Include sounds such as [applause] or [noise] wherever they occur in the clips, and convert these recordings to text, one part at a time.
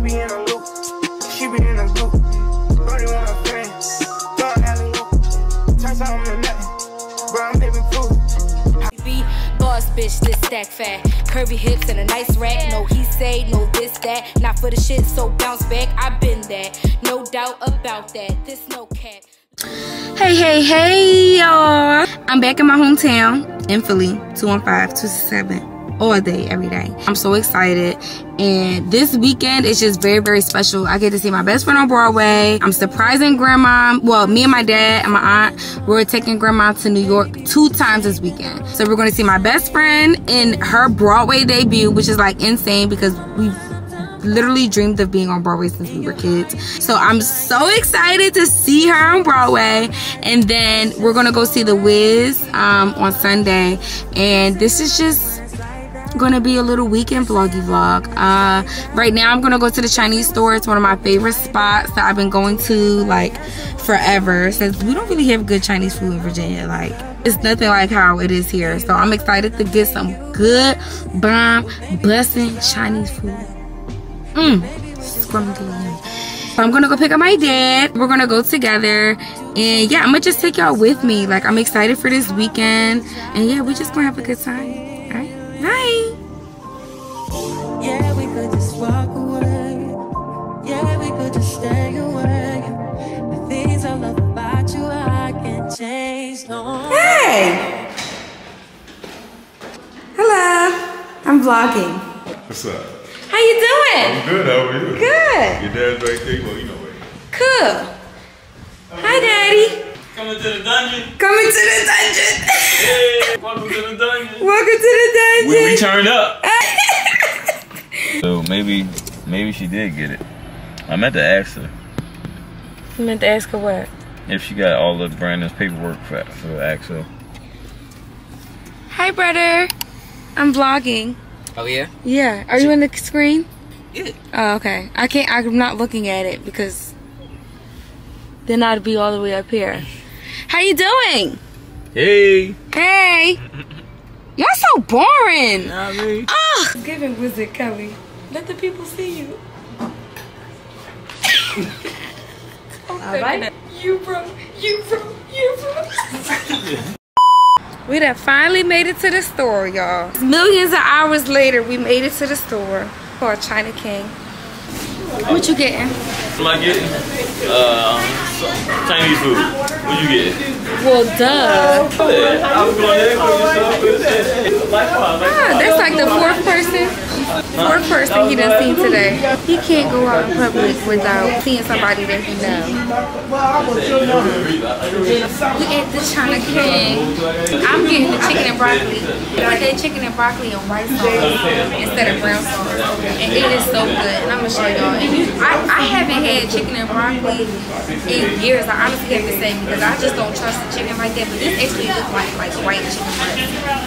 I be in a loop, she be in a group. Brody with my friends, throwing alley oop. Turn something to nothing, bro, I'm living proof. Boss bitch, this stack fat. Curvy hips and a nice rack. No, he say, no, this, that. Not for the shit, so bounce back. i been that. No doubt about that. This no cap. Hey, hey, hey, y'all. I'm back in my hometown in Philly, 215-267 all day, every day. I'm so excited. And this weekend is just very, very special. I get to see my best friend on Broadway. I'm surprising grandma. Well, me and my dad and my aunt, we're taking grandma to New York two times this weekend. So we're going to see my best friend in her Broadway debut, which is like insane because we've literally dreamed of being on Broadway since we were kids. So I'm so excited to see her on Broadway. And then we're gonna go see The Wiz um, on Sunday. And this is just gonna be a little weekend vloggy vlog uh right now i'm gonna go to the chinese store it's one of my favorite spots that i've been going to like forever since we don't really have good chinese food in virginia like it's nothing like how it is here so i'm excited to get some good bomb busting chinese food Mmm, scrumptious. So I'm gonna go pick up my dad. We're gonna go together. And yeah, I'm gonna just take y'all with me. Like, I'm excited for this weekend. And yeah, we just gonna have a good time. Hey! Hello. I'm vlogging. What's up? How you doing? I'm good. How are you? Good. Your dad's right there. Well, you know where. Cool. Hi, Daddy. Coming to the dungeon. Coming to the dungeon. Hey, welcome to the dungeon. Welcome to the dungeon. We, we turned up. [laughs] so maybe, maybe she did get it. I meant to ask her You meant to ask her what? if she got all of Brandon's paperwork for for Axel. Hi, brother. I'm vlogging. Oh yeah? Yeah. Are you on the screen? Yeah. Oh, okay. I can't. I'm not looking at it because then I'd be all the way up here. How you doing? Hey. Hey. Y'all so boring. Nah, me. Oh, giving Wizard Kelly. Let the people see you. [laughs] all right. You bro. You bro. You bro. [laughs] We done finally made it to the store, y'all. Millions of hours later, we made it to the store for China King. What you getting? What am I getting? Uh, Chinese food. What you getting? Well, duh. I was going there for yourself. Ah, that's like the fourth person. Fourth person he done seen today. He can't go out in public without seeing somebody that he knows. We ate the China King. I'm getting the chicken and broccoli. I did chicken and broccoli and white sauce instead of brown sauce. And it is so good. And I'm gonna show y'all. I, I haven't had chicken and broccoli in years. I honestly have to say because I just don't trust the chicken like that. But this actually looks like like white chicken.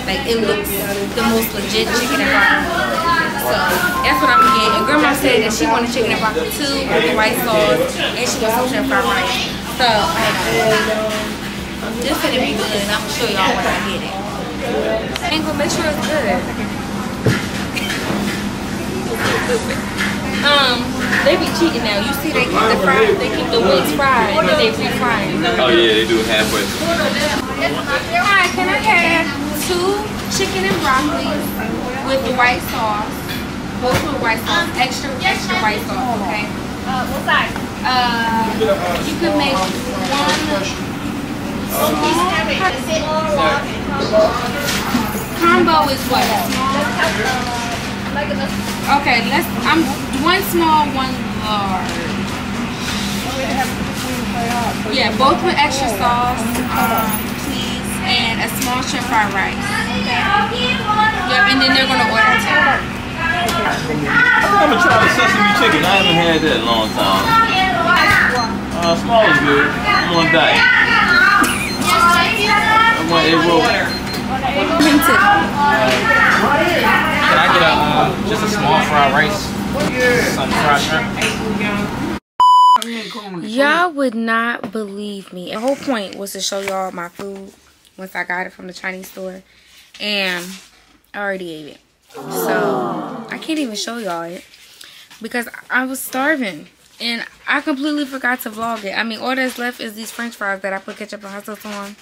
Like it looks the most legit chicken and broccoli. So that's what I'm gonna. And grandma said that she wanted chicken and broccoli too with the white sauce and she wants some shrimp fried rice. So um, this gonna be good and I'm gonna show y'all when I get it. And gonna make sure it's good. [laughs] um, they be cheating now. You see they keep the fry, they keep the wings fried and then they refry it. Oh yeah, they do it halfway. Hi, can I have two chicken and broccoli with the white sauce? Both with white sauce. Extra, extra white sauce, okay? Uh, what size? Uh, you could make one combo is what? Okay, let's. I'm one small, one large. Yeah, both with extra sauce, um, please, and a small shrimp fried rice. Yep, and then they're gonna order too. I'm gonna try the sesame chicken. I haven't had that in a long time. Uh, small is good. I'm on diet. I want egg roll. Minted. Can I get a uh, just a small fried rice? Some fried shrimp. Y'all would not believe me. The whole point was to show y'all my food once I got it from the Chinese store. And I already ate it. So I can't even show y'all it. Because I was starving. And I completely forgot to vlog it. I mean, all that's left is these french fries that I put ketchup and hot sauce on.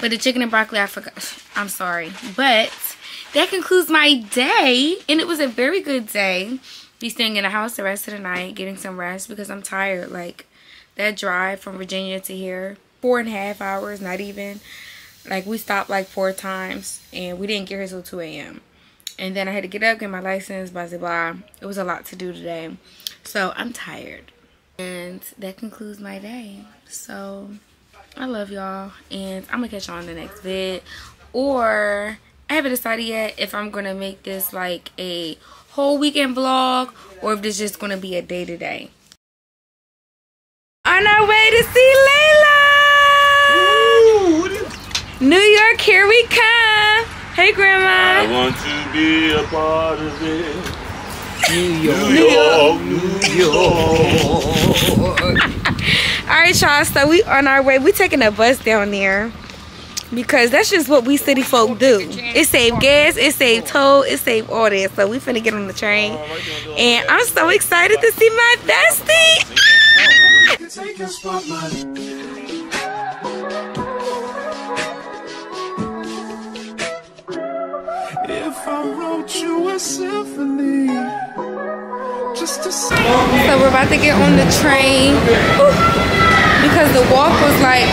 But the chicken and broccoli, I forgot. I'm sorry. But that concludes my day. And it was a very good day. Be staying in the house the rest of the night, getting some rest because I'm tired. Like, that drive from Virginia to here, four and a half hours, not even. Like, we stopped like four times. And we didn't get here till 2 a.m. And then I had to get up, get my license, blah, blah, blah. It was a lot to do today. So, I'm tired. And that concludes my day. So, I love y'all. And I'm going to catch y'all in the next vid. Or, I haven't decided yet if I'm going to make this like a whole weekend vlog. Or if this is just going to be a day-to-day. On our way to see Layla! New York, here we come. Hey, Grandma. I want to be a part of it. New York. New York, New York. All right, y'all. So we on our way. We taking a bus down there because that's just what we city folk do. It save gas, it save toll, it save all that. So we finna get on the train, and I'm so excited to see my bestie. Symphony. So we're about to get on the train because the walk was like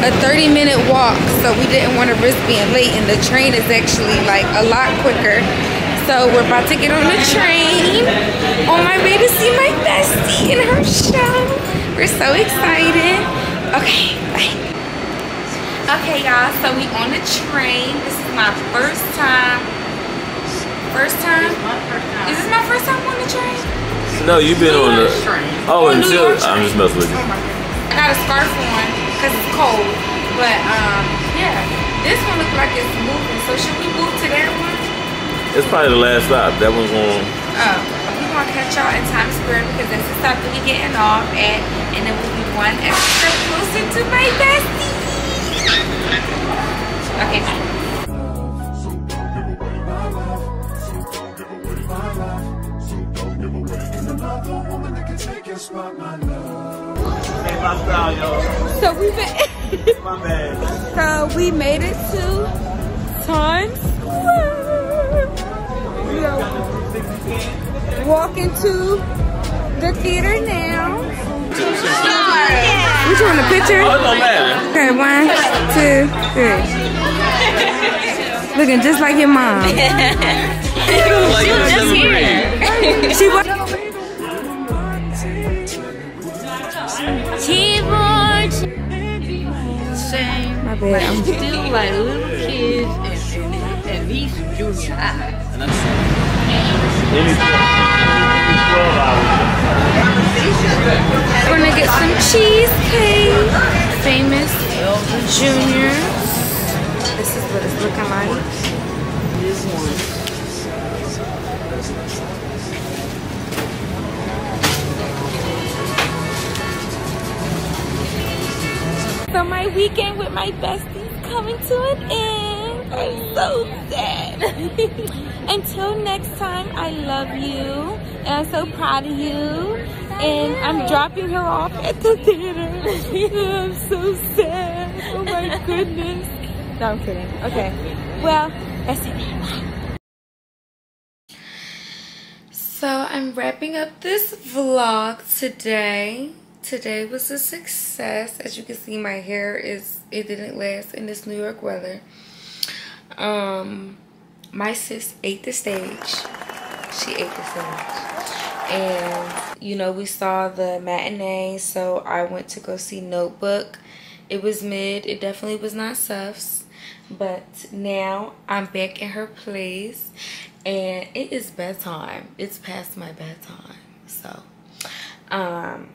a 30 minute walk, so we didn't want to risk being late. And the train is actually like a lot quicker. So we're about to get on the train on my way to see my bestie in her show. We're so excited. Okay, bye. Okay, y'all. So we on the train. This is my first time. First time? Is this my first time on the train? No, you've been on the. Oh, Oh, until I'm just messing with you. I got a scarf on because it's cold. But um, yeah, this one looks like it's moving. So should we move to that one? It's probably the last stop. That one's going. Oh, we gonna catch y'all in Times Square because that's the stop that we're getting off at, and then we'll be one extra closer to my bestie. Okay, that can take spot, my love. Hey, my style, y'all. So we've. My bad. so we made it to Times Square. We are walking to the theater now. Which one? The picture? Oh, it matter. Okay, one, two, three. Looking just like your mom. [laughs] Like, just here. She was. Same. My. I'm Still like little kids and at least junior high. So my weekend with my besties coming to an end. I'm so sad. [laughs] Until next time, I love you. And I'm so proud of you. And I'm dropping her off at the theater. [laughs] I'm so sad. Oh my goodness. No, I'm kidding. Okay. Well, that's. So I'm wrapping up this vlog today. Today was a success. As you can see, my hair is, it didn't last in this New York weather. Um, my sis ate the stage. She ate the stage. And, you know, we saw the matinee, so I went to go see Notebook. It was mid. It definitely was not Suffs. But now I'm back in her place. And it is bedtime. It's past my bedtime. So, um,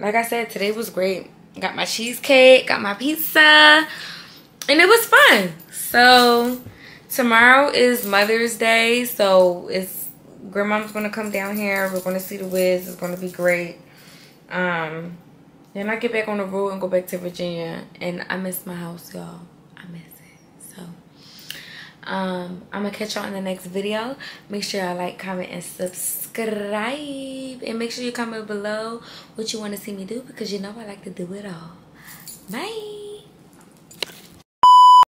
like I said, today was great. Got my cheesecake, got my pizza, and it was fun. So tomorrow is Mother's Day, so it's grandma's gonna come down here. We're gonna see the Wiz. It's gonna be great. Um, then I get back on the road and go back to Virginia, and I miss my house, y'all. I miss um i'm gonna catch y'all in the next video. Make sure y'all like comment and subscribe. And make sure you comment below what you want to see me do because you know i like to do it all. Bye